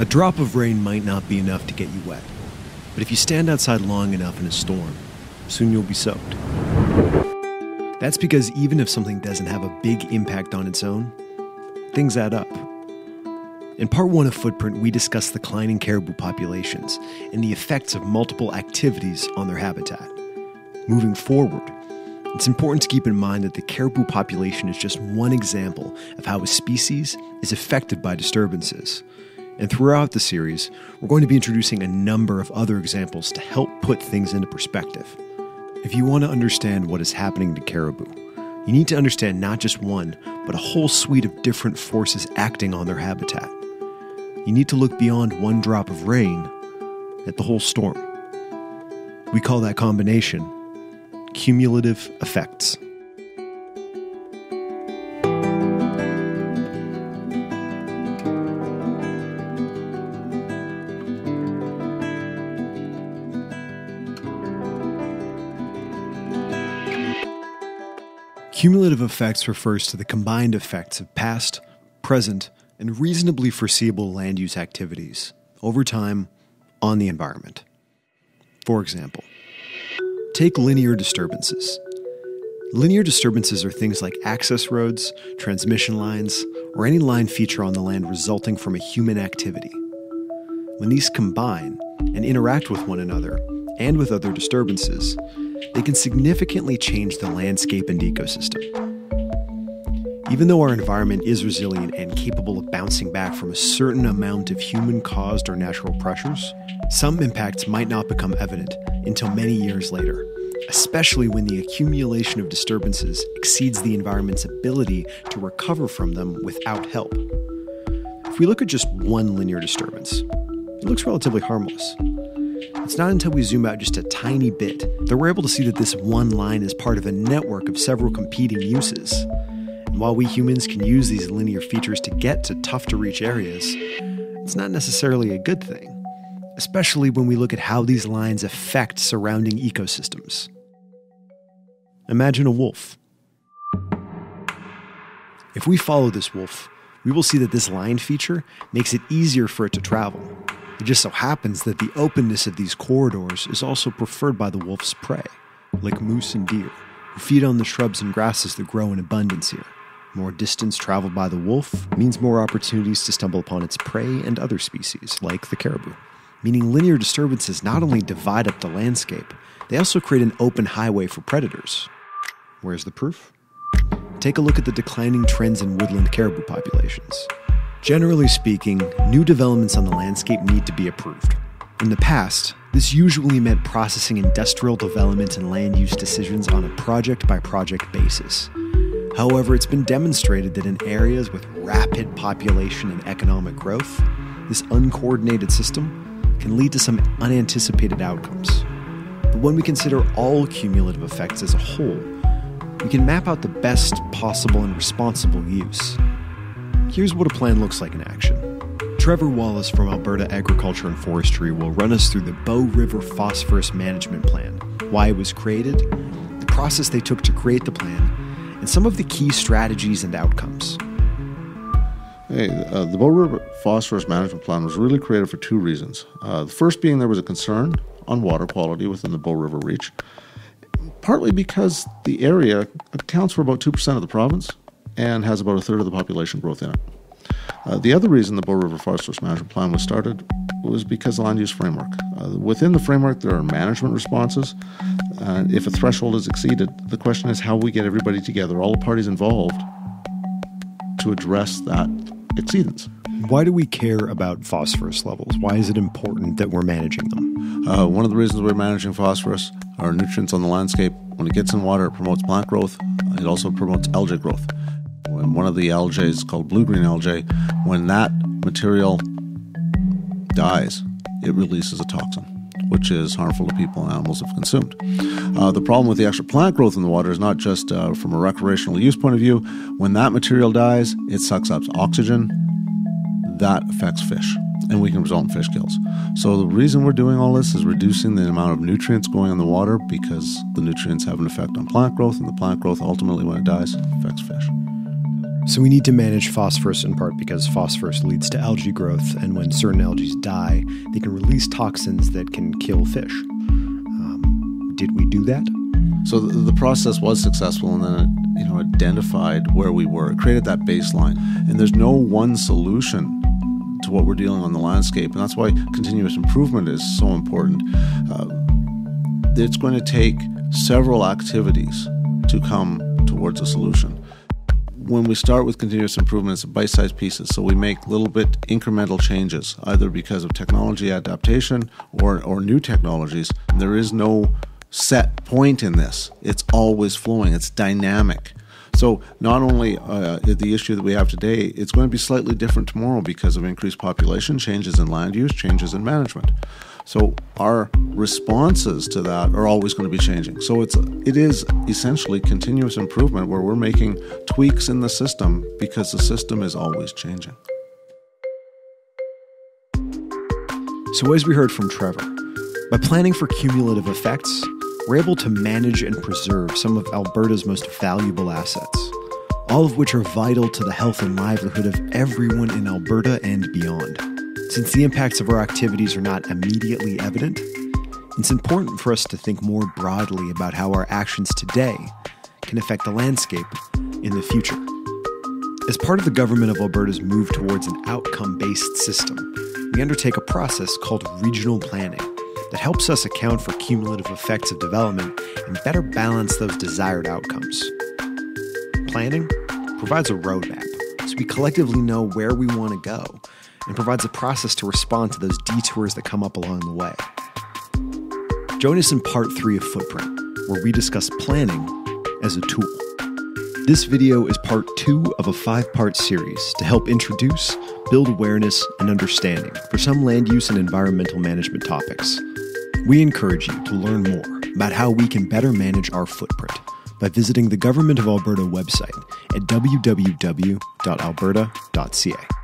A drop of rain might not be enough to get you wet, but if you stand outside long enough in a storm, soon you'll be soaked. That's because even if something doesn't have a big impact on its own, things add up. In part one of Footprint, we discuss declining caribou populations and the effects of multiple activities on their habitat. Moving forward, it's important to keep in mind that the caribou population is just one example of how a species is affected by disturbances. And throughout the series, we're going to be introducing a number of other examples to help put things into perspective. If you want to understand what is happening to caribou, you need to understand not just one, but a whole suite of different forces acting on their habitat. You need to look beyond one drop of rain at the whole storm. We call that combination cumulative effects. Cumulative effects refers to the combined effects of past, present, and reasonably foreseeable land use activities over time on the environment. For example, take linear disturbances. Linear disturbances are things like access roads, transmission lines, or any line feature on the land resulting from a human activity. When these combine and interact with one another and with other disturbances, they can significantly change the landscape and ecosystem. Even though our environment is resilient and capable of bouncing back from a certain amount of human caused or natural pressures, some impacts might not become evident until many years later, especially when the accumulation of disturbances exceeds the environment's ability to recover from them without help. If we look at just one linear disturbance, it looks relatively harmless. It's not until we zoom out just a tiny bit that we're able to see that this one line is part of a network of several competing uses. And while we humans can use these linear features to get to tough to reach areas, it's not necessarily a good thing, especially when we look at how these lines affect surrounding ecosystems. Imagine a wolf. If we follow this wolf, we will see that this line feature makes it easier for it to travel. It just so happens that the openness of these corridors is also preferred by the wolf's prey, like moose and deer, who feed on the shrubs and grasses that grow in abundance here. More distance traveled by the wolf means more opportunities to stumble upon its prey and other species, like the caribou. Meaning linear disturbances not only divide up the landscape, they also create an open highway for predators. Where's the proof? Take a look at the declining trends in woodland caribou populations. Generally speaking, new developments on the landscape need to be approved. In the past, this usually meant processing industrial development and land use decisions on a project by project basis. However, it's been demonstrated that in areas with rapid population and economic growth, this uncoordinated system can lead to some unanticipated outcomes. But when we consider all cumulative effects as a whole, we can map out the best possible and responsible use. Here's what a plan looks like in action. Trevor Wallace from Alberta Agriculture and Forestry will run us through the Bow River Phosphorus Management Plan, why it was created, the process they took to create the plan, and some of the key strategies and outcomes. Hey, uh, the Bow River Phosphorus Management Plan was really created for two reasons. Uh, the first being there was a concern on water quality within the Bow River Reach, partly because the area accounts for about 2% of the province and has about a third of the population growth in it. Uh, the other reason the Bow River Phosphorus Management Plan was started was because the land use framework. Uh, within the framework, there are management responses. Uh, if a threshold is exceeded, the question is how we get everybody together, all the parties involved, to address that exceedance. Why do we care about phosphorus levels? Why is it important that we're managing them? Uh, one of the reasons we're managing phosphorus are nutrients on the landscape. When it gets in water, it promotes plant growth. It also promotes algae growth. When one of the algae is called blue green algae, when that material dies, it releases a toxin, which is harmful to people and animals if consumed. Uh, the problem with the extra plant growth in the water is not just uh, from a recreational use point of view. When that material dies, it sucks up oxygen. That affects fish, and we can result in fish kills. So the reason we're doing all this is reducing the amount of nutrients going in the water because the nutrients have an effect on plant growth, and the plant growth ultimately, when it dies, affects fish. So we need to manage phosphorus in part because phosphorus leads to algae growth, and when certain algae die, they can release toxins that can kill fish. Um, did we do that? So the, process was successful, and then it, you know identified where we were, it created that baseline, and there's no one solution to what we're dealing on the landscape, and that's why continuous improvement is so important. Uh, it's going to take several activities to come towards a solution when we start with continuous improvement, it's bite-sized pieces. So we make little bit incremental changes, either because of technology adaptation or, or new technologies. There is no set point in this. It's always flowing. It's dynamic. So not only uh, the issue that we have today, it's going to be slightly different tomorrow because of increased population, changes in land use, changes in management. So our responses to that are always going to be changing. So it's it is essentially continuous improvement where we're making tweaks in the system because the system is always changing. So as we heard from Trevor, by planning for cumulative effects, we're able to manage and preserve some of Alberta's most valuable assets, all of which are vital to the health and livelihood of everyone in Alberta and beyond. Since the impacts of our activities are not immediately evident, it's important for us to think more broadly about how our actions today can affect the landscape in the future. As part of the Government of Alberta's move towards an outcome based system, we undertake a process called regional planning that helps us account for cumulative effects of development and better balance those desired outcomes. Planning provides a roadmap so we collectively know where we want to go and provides a process to respond to those detours that come up along the way. Join us in part three of Footprint, where we discuss planning as a tool. This video is part two of a five part series to help introduce, build awareness, and understanding for some land use and environmental management topics. We encourage you to learn more about how we can better manage our footprint by visiting the Government of Alberta website at www.alberta.ca.